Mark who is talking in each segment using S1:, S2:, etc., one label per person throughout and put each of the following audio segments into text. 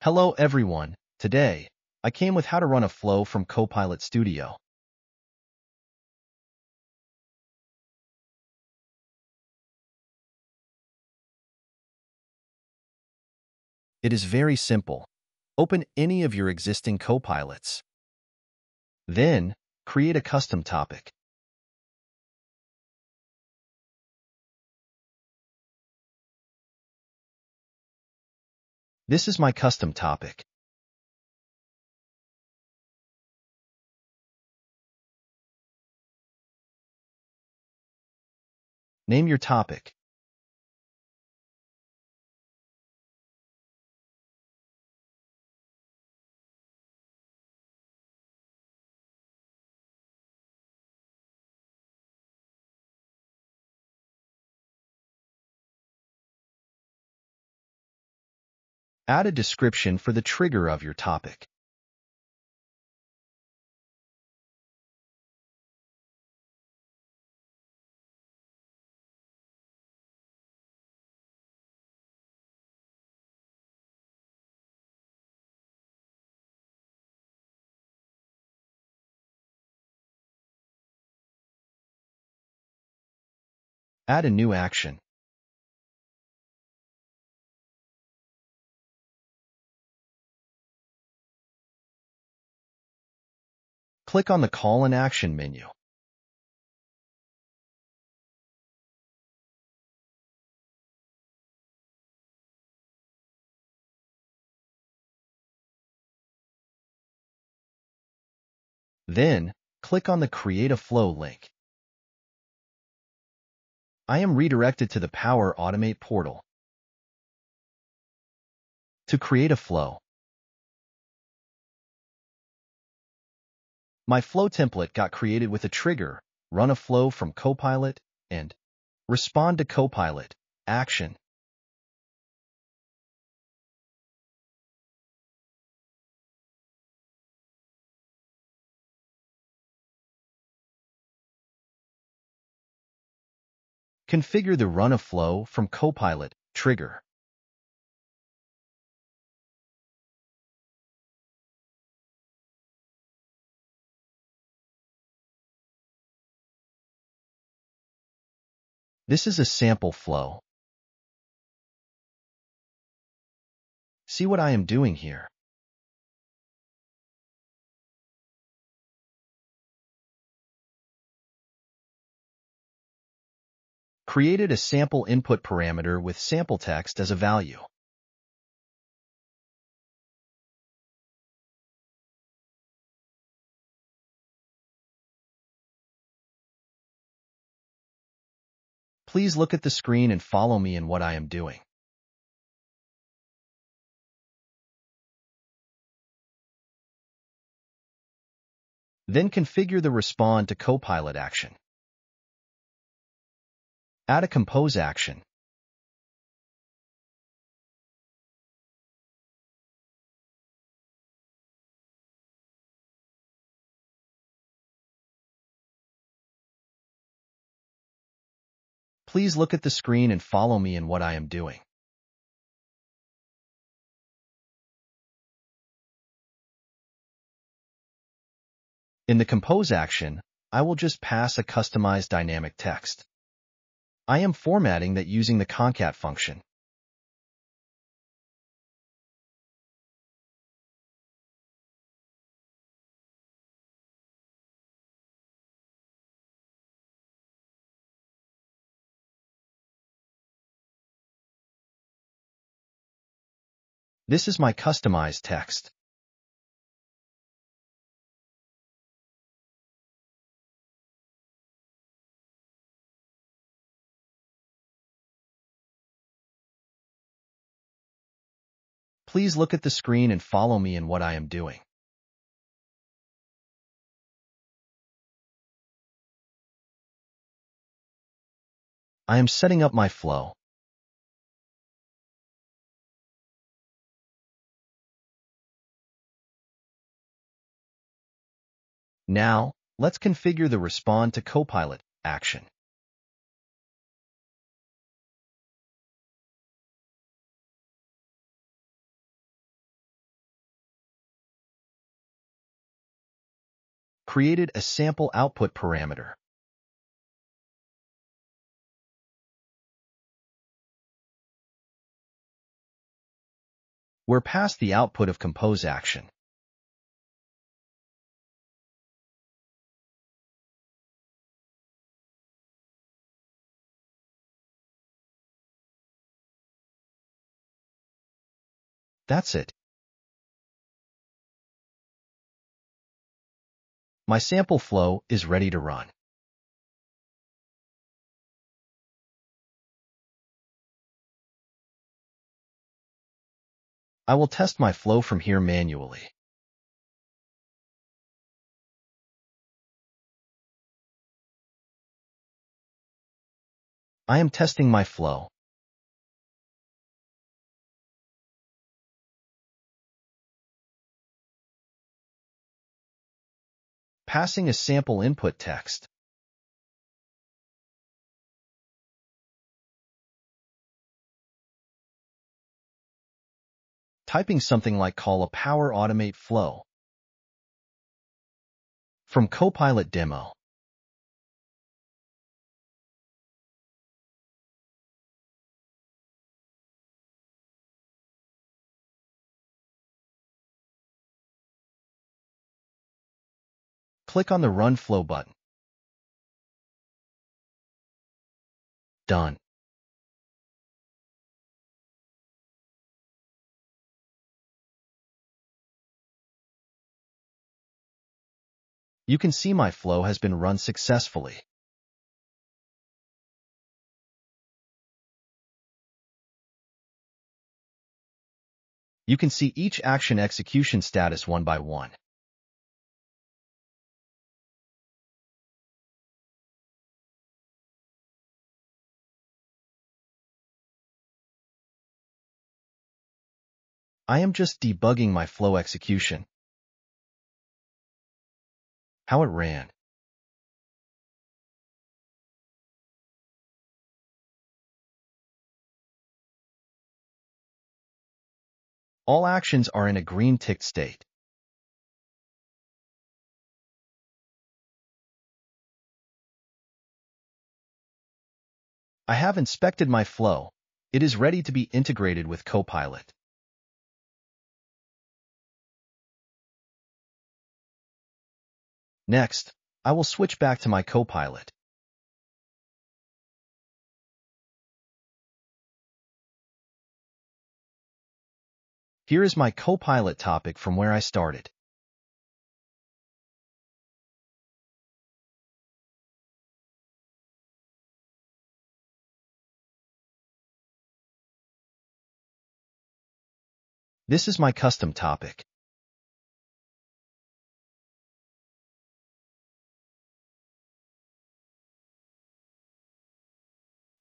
S1: Hello everyone, today, I came with how to run a flow from Copilot Studio. It is very simple. Open any of your existing Copilots. Then, create a custom topic. This is my custom topic. Name your topic. Add a description for the trigger of your topic. Add a new action. Click on the Call an Action menu. Then, click on the Create a Flow link. I am redirected to the Power Automate portal. To create a flow, My flow template got created with a trigger, run a flow from Copilot, and respond to Copilot, action. Configure the run a flow from Copilot trigger. This is a sample flow. See what I am doing here. Created a sample input parameter with sample text as a value. Please look at the screen and follow me in what I am doing. Then configure the Respond to Copilot action. Add a Compose action. Please look at the screen and follow me in what I am doing. In the Compose action, I will just pass a customized dynamic text. I am formatting that using the concat function. This is my customized text. Please look at the screen and follow me in what I am doing. I am setting up my flow. Now, let's configure the Respond to Copilot action. Created a sample output parameter. We're past the output of compose action. That's it. My sample flow is ready to run. I will test my flow from here manually. I am testing my flow. Passing a sample input text. Typing something like call a Power Automate flow. From Copilot Demo. Click on the Run Flow button. Done. You can see my flow has been run successfully. You can see each action execution status one by one. I am just debugging my flow execution. How it ran. All actions are in a green ticked state. I have inspected my flow. It is ready to be integrated with Copilot. Next, I will switch back to my Copilot. Here is my Copilot topic from where I started. This is my custom topic.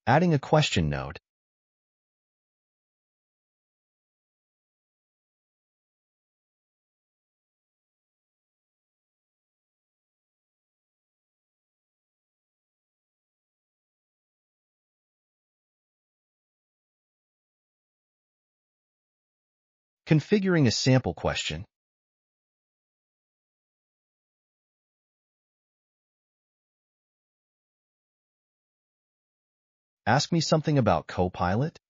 S1: Adding a question node. Configuring a sample question. Ask me something about Copilot?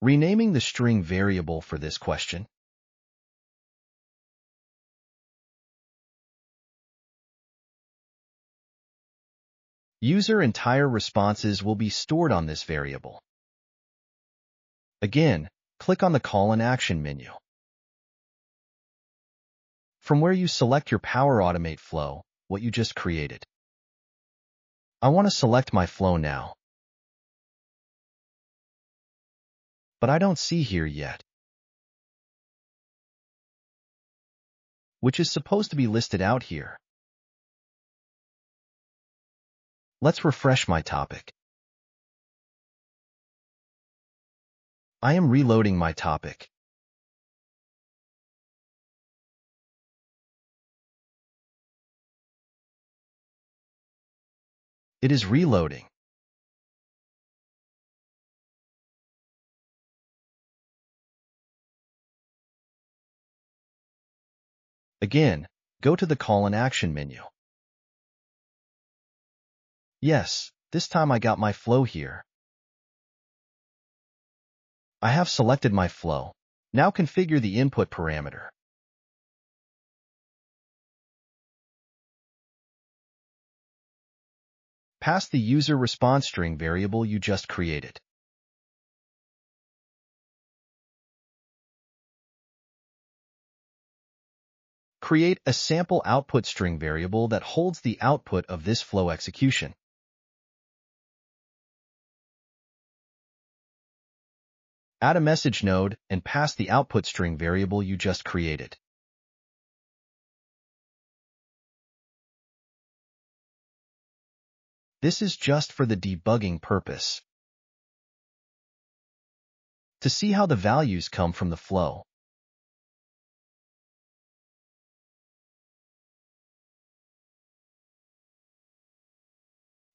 S1: Renaming the string variable for this question. User entire responses will be stored on this variable. Again, click on the Call an Action menu. From where you select your Power Automate flow, what you just created. I want to select my flow now. But I don't see here yet. Which is supposed to be listed out here. Let's refresh my topic. I am reloading my topic. It is reloading. Again, go to the Call an Action menu. Yes, this time I got my flow here. I have selected my flow. Now configure the input parameter. Pass the user response string variable you just created. Create a sample output string variable that holds the output of this flow execution. Add a message node and pass the output string variable you just created. This is just for the debugging purpose. To see how the values come from the flow,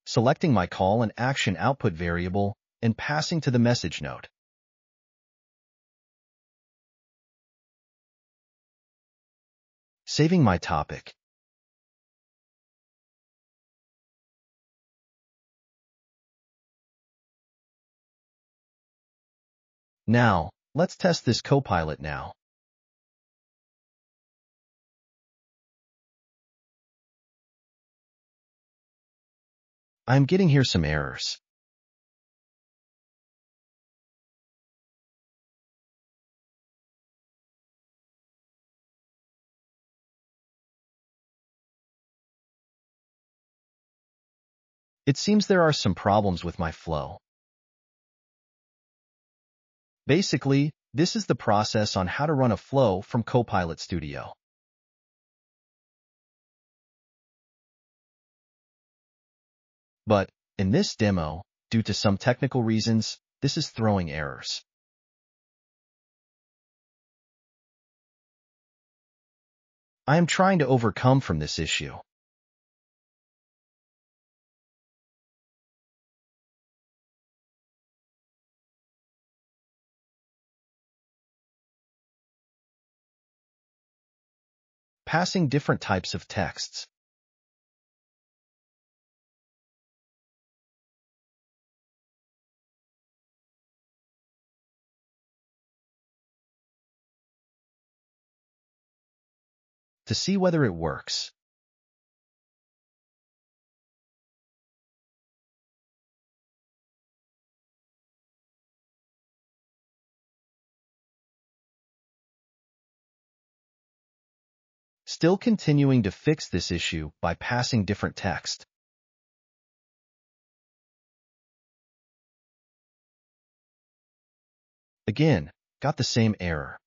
S1: selecting my call an action output variable and passing to the message node. Saving my topic. Now, let's test this Copilot now. I'm getting here some errors. It seems there are some problems with my flow. Basically, this is the process on how to run a flow from Copilot Studio. But, in this demo, due to some technical reasons, this is throwing errors. I am trying to overcome from this issue. Passing different types of texts. To see whether it works, still continuing to fix this issue by passing different text. Again, got the same error.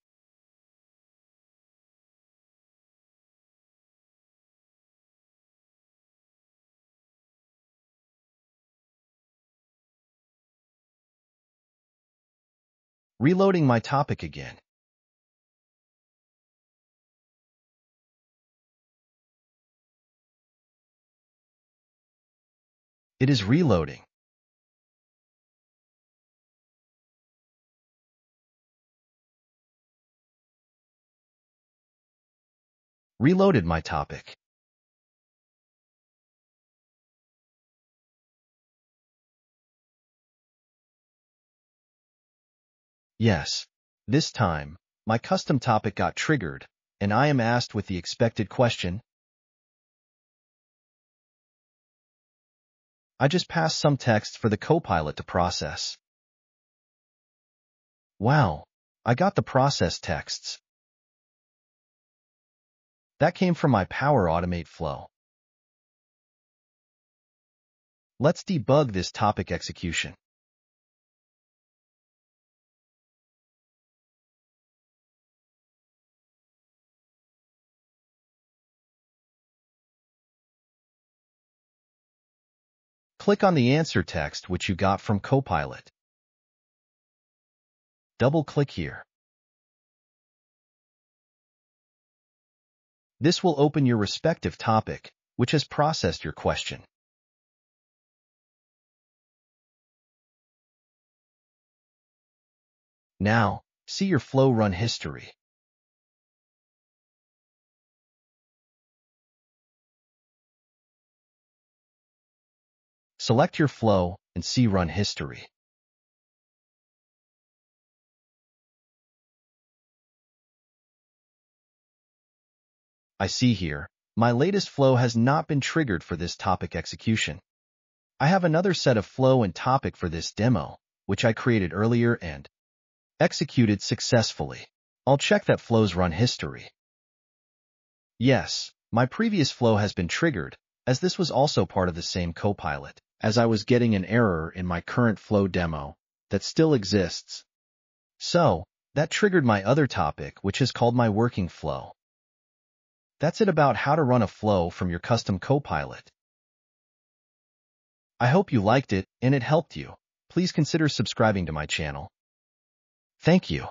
S1: Reloading my topic again. It is reloading. Reloaded my topic. Yes, this time, my custom topic got triggered, and I am asked with the expected question, I just passed some text for the Copilot to process. Wow, I got the process texts. That came from my Power Automate flow. Let's debug this topic execution. Click on the answer text which you got from Copilot. Double-click here. This will open your respective topic, which has processed your question. Now, see your flow run history. Select your flow and see run history. I see here, my latest flow has not been triggered for this topic execution. I have another set of flow and topic for this demo, which I created earlier and executed successfully. I'll check that flow's run history. Yes, my previous flow has been triggered, as this was also part of the same copilot, as I was getting an error in my current flow demo that still exists. So, that triggered my other topic, which is called my working flow. That's it about how to run a flow from your custom Copilot. I hope you liked it and it helped you. Please consider subscribing to my channel. Thank you.